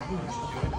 He's showing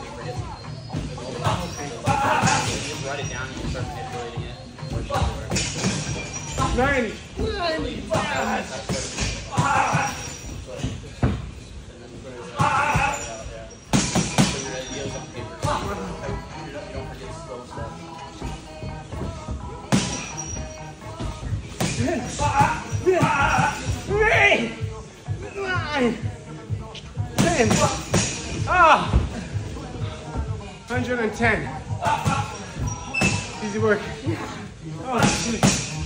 manipulating it. Ninety. Ninety. Yes. Three. Ten. Ah. 110. Easy work. Oh, shit.